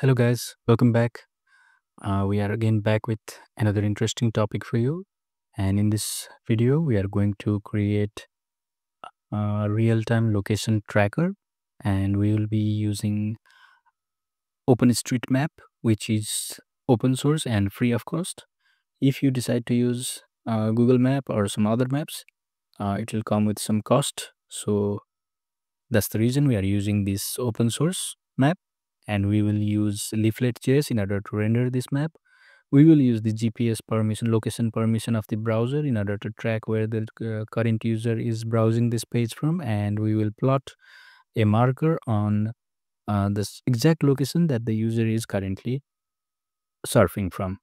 Hello, guys. Welcome back. Uh, we are again back with another interesting topic for you. And in this video, we are going to create a real time location tracker. And we will be using OpenStreetMap, which is open source and free of cost. If you decide to use uh, Google Map or some other maps, uh, it will come with some cost. So that's the reason we are using this open source map and we will use leaflet.js in order to render this map. We will use the GPS permission, location permission of the browser in order to track where the uh, current user is browsing this page from and we will plot a marker on uh, this exact location that the user is currently surfing from.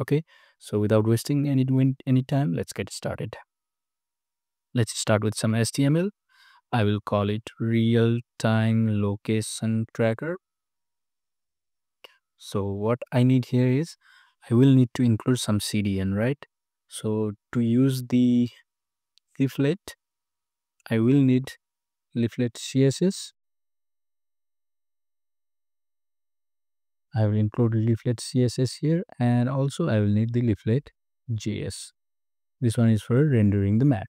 Okay, so without wasting any, any time, let's get started. Let's start with some HTML. I will call it real time location tracker. So what I need here is I will need to include some CDN, right? So to use the leaflet, I will need leaflet CSS. I will include leaflet CSS here and also I will need the leaflet JS. This one is for rendering the map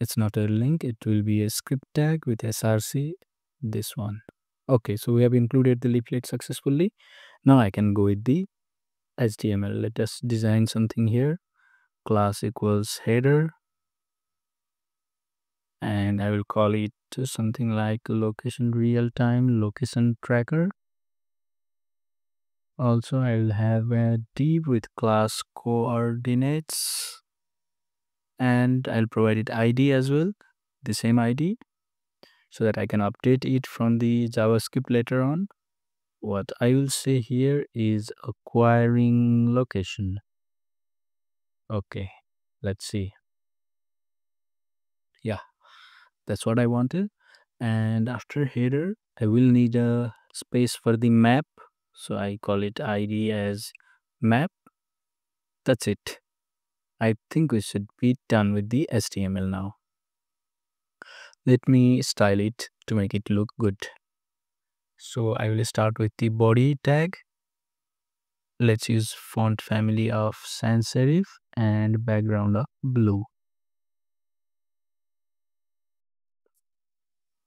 it's not a link it will be a script tag with src this one okay so we have included the leaflet successfully. Now i can go with the html let us design something here. Class equals header. And i will call it something like location real time location tracker. Also i will have a div with class coordinates. And I'll provide it ID as well, the same ID, so that I can update it from the JavaScript later on. What I will say here is acquiring location. Okay, let's see. Yeah, that's what I wanted. And after header, I will need a space for the map. So I call it ID as map. That's it. I think we should be done with the HTML now. Let me style it to make it look good. So I will start with the body tag. Let's use font family of sans serif and background of blue.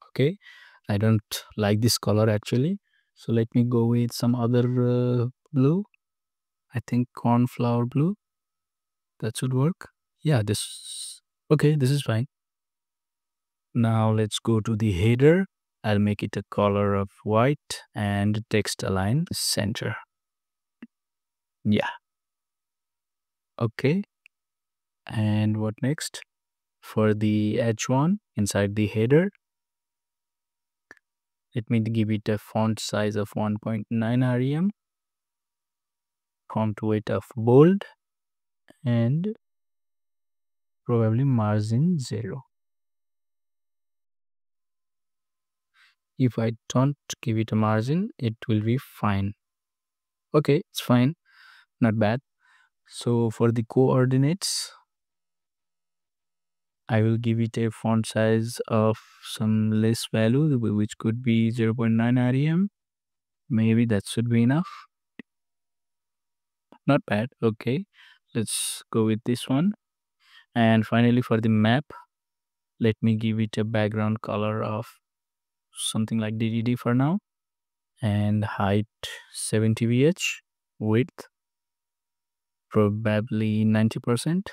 Okay, I don't like this color actually. So let me go with some other uh, blue. I think cornflower blue that should work yeah this okay this is fine now let's go to the header. I'll make it a color of white and text align center. Yeah. Okay. And what next? For the h1 inside the header. Let me give it a font size of 1.9 rem font weight of bold and probably margin 0 if I don't give it a margin it will be fine. Okay it's fine. Not bad. So for the coordinates I will give it a font size of some less value which could be 0.9 rem maybe that should be enough. Not bad. Okay let's go with this one. And finally for the map let me give it a background color of something like ddd for now. And height 70 vh width probably 90 percent.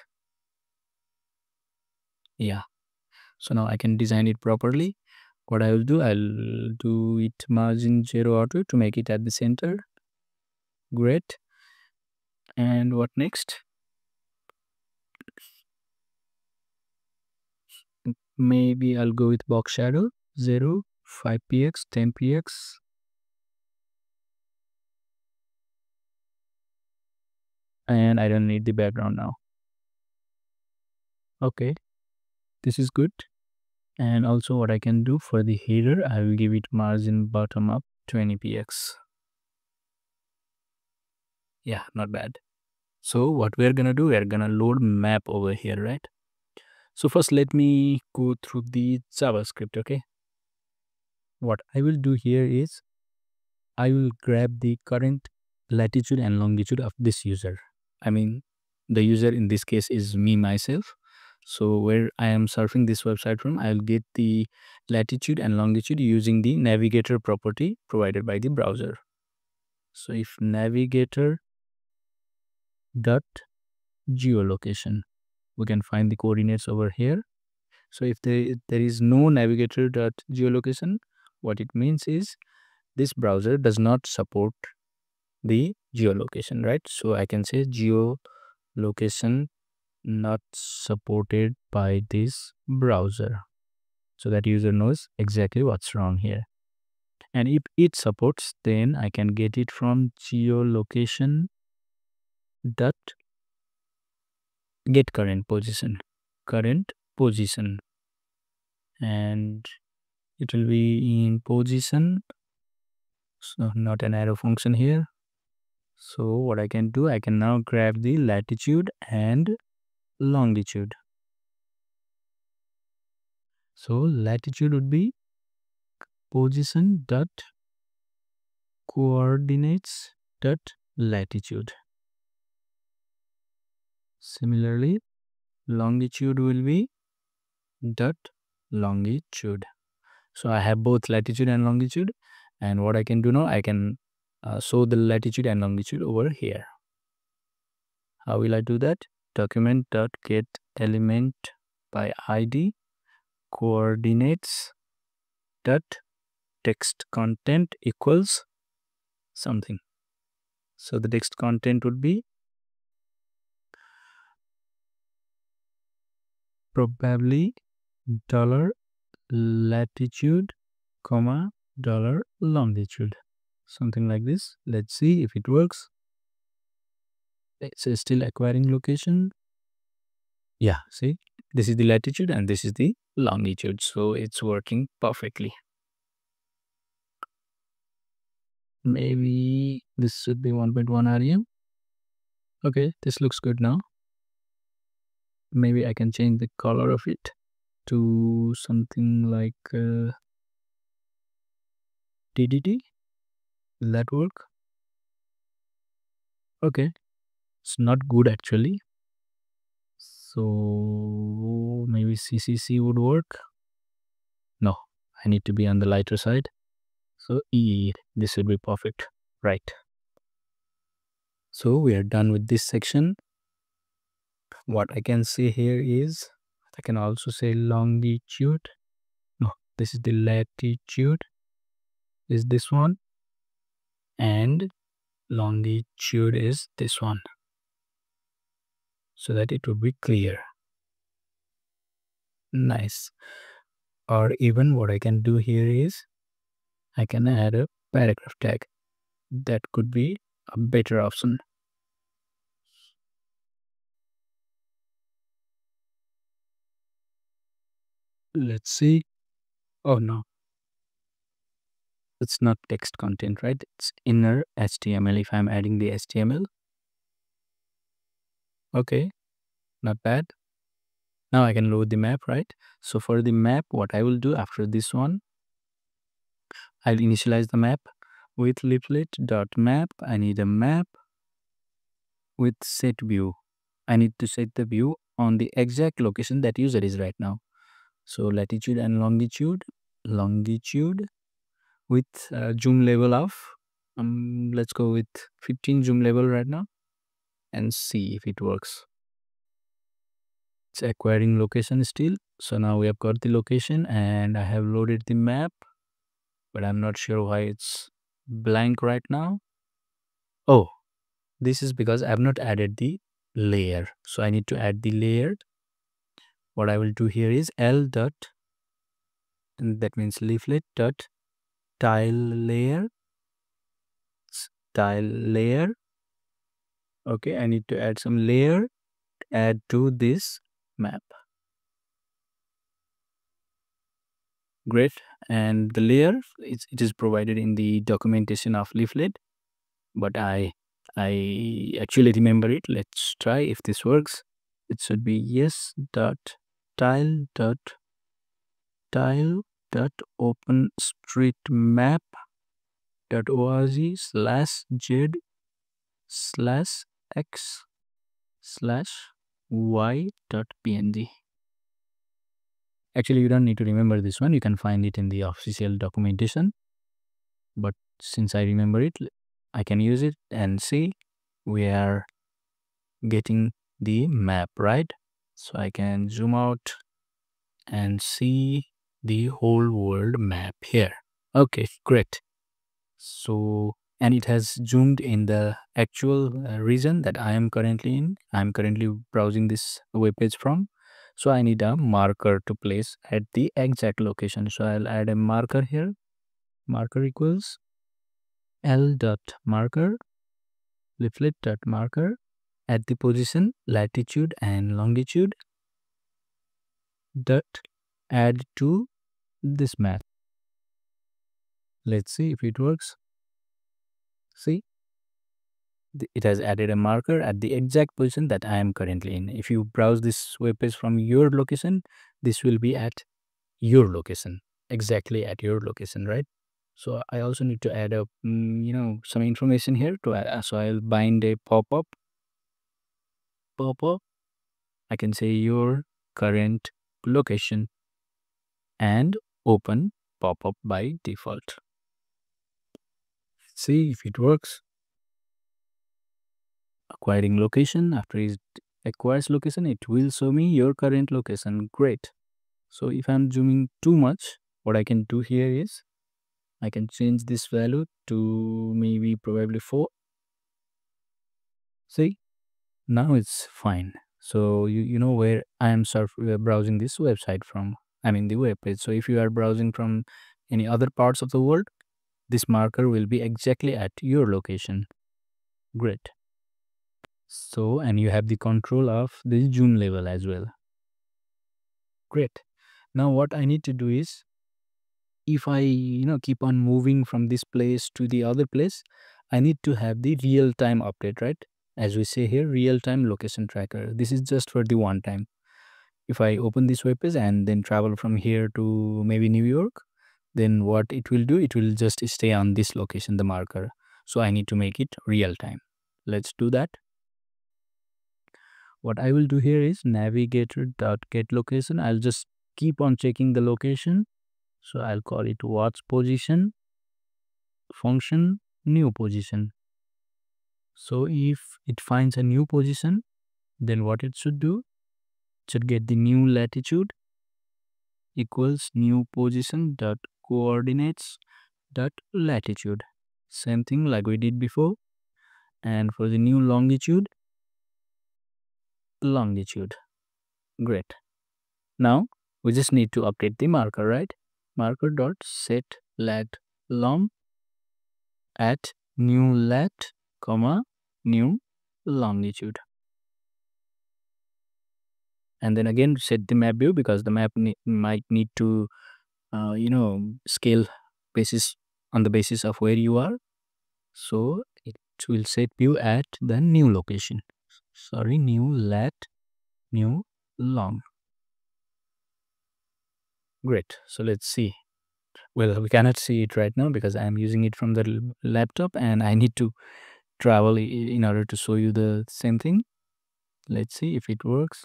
Yeah. So now i can design it properly. What i will do i'll do it margin zero auto to make it at the center. Great. And what next? Maybe I'll go with box shadow 0 5px 10px and I don't need the background now. Okay. This is good. And also what I can do for the header I will give it margin bottom up 20px yeah not bad. So what we're gonna do we're gonna load map over here right? So first let me go through the javascript okay what i will do here is I will grab the current latitude and longitude of this user. I mean, the user in this case is me myself. So where I am surfing this website from, I'll get the latitude and longitude using the navigator property provided by the browser. So if navigator dot geolocation, we can find the coordinates over here. So if there, there is no navigator dot geolocation, what it means is this browser does not support the geolocation, right? So I can say geolocation not supported by this browser. So that user knows exactly what's wrong here. And if it supports, then I can get it from geolocation dot get current position current position and it will be in position. So not an arrow function here. So what i can do i can now grab the latitude and longitude. So latitude would be position dot coordinates dot latitude. Similarly longitude will be dot longitude so i have both latitude and longitude and what i can do now i can uh, show the latitude and longitude over here. How will i do that? Document dot get element by id coordinates dot text content equals something. So the text content would be probably dollar latitude comma dollar longitude. Something like this. Let's see if it works. It's uh, still acquiring location. Yeah see? This is the latitude and this is the longitude so it's working perfectly. Maybe this should be 1.1 rem okay this looks good now. Maybe I can change the color of it to something like uh. Will that work? Okay, it's not good actually. So maybe CCC would work. No, I need to be on the lighter side. So E, this would be perfect, right? So we are done with this section what I can see here is I can also say longitude. No this is the latitude is this one. And longitude is this one. So that it would be clear. Nice. Or even what I can do here is I can add a paragraph tag. That could be a better option let's see. Oh no. It's not text content right? It's inner html if i'm adding the html okay not bad. Now i can load the map right? So for the map what i will do after this one i'll initialize the map with leaflet dot map i need a map with set view. I need to set the view on the exact location that user is right now so latitude and longitude longitude with uh, zoom level of um, let's go with 15 zoom level right now and see if it works. It's acquiring location still. So now we have got the location and i have loaded the map but i'm not sure why it's blank right now. Oh this is because i have not added the layer. So i need to add the layer what I will do here is L dot and that means leaflet dot tile layer tile layer. Okay I need to add some layer add to this map. Great and the layer is it is provided in the documentation of leaflet but I I actually remember it. Let's try if this works it should be yes dot tile dot tile dot open street map org slash z slash x slash y dot png actually you don't need to remember this one. You can find it in the official documentation. But since i remember it i can use it and see we are getting the map right? So i can zoom out and see the whole world map here. Okay great. So and it has zoomed in the actual uh, region that i am currently in. I'm currently browsing this web page from. So i need a marker to place at the exact location. So i'll add a marker here. Marker equals l dot marker. Leaflet dot marker at the position latitude and longitude. Dot add to this map let's see if it works. See? It has added a marker at the exact position that i am currently in. If you browse this web page from your location this will be at your location exactly at your location right? So i also need to add up mm, you know some information here to so i'll bind a pop-up pop-up i can say your current location and open pop-up by default. See if it works. Acquiring location. After it acquires location it will show me your current location. Great. So if i'm zooming too much what i can do here is i can change this value to maybe probably 4 see now it's fine. So you, you know where i am surf uh, browsing this website from i mean the web page. So if you are browsing from any other parts of the world this marker will be exactly at your location. Great. So and you have the control of the zoom level as well. Great. Now what i need to do is if i you know keep on moving from this place to the other place i need to have the real time update right as we say here real time location tracker this is just for the one time if i open this web page and then travel from here to maybe new york then what it will do it will just stay on this location the marker so i need to make it real time let's do that what I will do here is navigator dot get location. I'll just keep on checking the location. So I'll call it watch position function new position. So if it finds a new position, then what it should do, it should get the new latitude equals new position dot coordinates dot latitude. Same thing like we did before. And for the new longitude, longitude. Great. Now we just need to update the marker, right? Marker dot set lat long at new lat comma new longitude. And then again set the map view because the map ne might need to, uh, you know, scale basis on the basis of where you are. So it will set view at the new location sorry new lat new long great so let's see well we cannot see it right now because i am using it from the laptop and i need to travel in order to show you the same thing. Let's see if it works.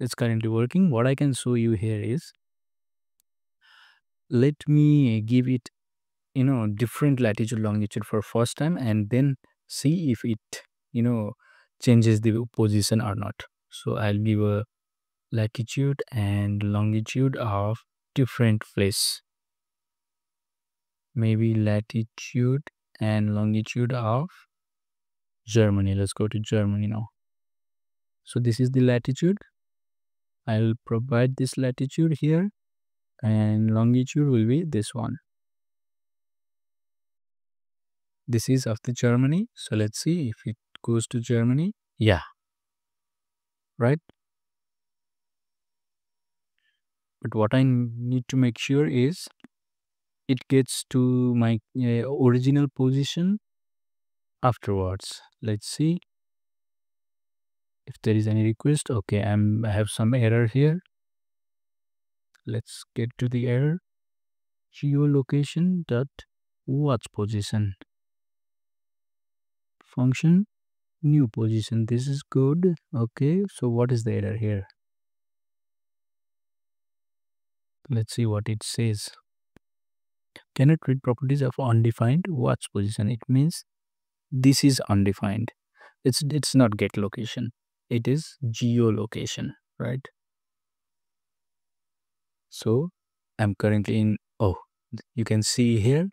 It's currently working. What i can show you here is let me give it you know different latitude longitude for first time and then see if it you know changes the position or not. So i'll give a latitude and longitude of different place. Maybe latitude and longitude of germany let's go to germany now so this is the latitude i'll provide this latitude here and longitude will be this one this is of the germany so let's see if it goes to Germany? Yeah. Right? But what I need to make sure is it gets to my uh, original position afterwards. Let's see if there is any request. Okay, I'm, I have some error here. Let's get to the error. Geolocation dot watch position function new position this is good okay so what is the error here let's see what it says cannot read properties of undefined watch position it means this is undefined. It's it's not get location. It is geolocation right? So i'm currently in oh you can see here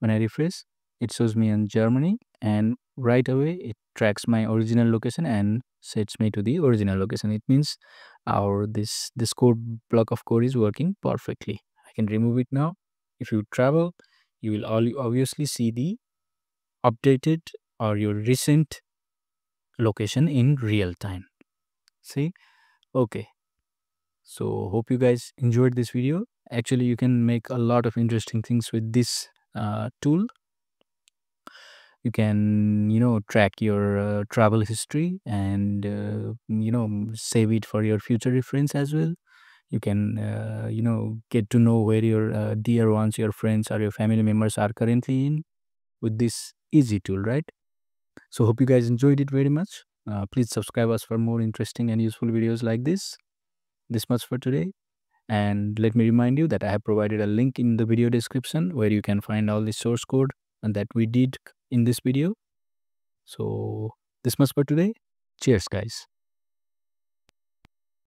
when i refresh it shows me in germany and right away it tracks my original location and sets me to the original location. It means our this this code block of code is working perfectly. I can remove it now. If you travel you will all obviously see the updated or your recent location in real time. See? Okay. So hope you guys enjoyed this video. Actually you can make a lot of interesting things with this uh, tool. You can you know track your uh, travel history and uh, you know save it for your future reference as well. You can uh, you know get to know where your uh, dear ones your friends or your family members are currently in with this easy tool right? So hope you guys enjoyed it very much. Uh, please subscribe us for more interesting and useful videos like this this much for today. And let me remind you that i have provided a link in the video description where you can find all the source code that we did in this video. So this much for today. Cheers guys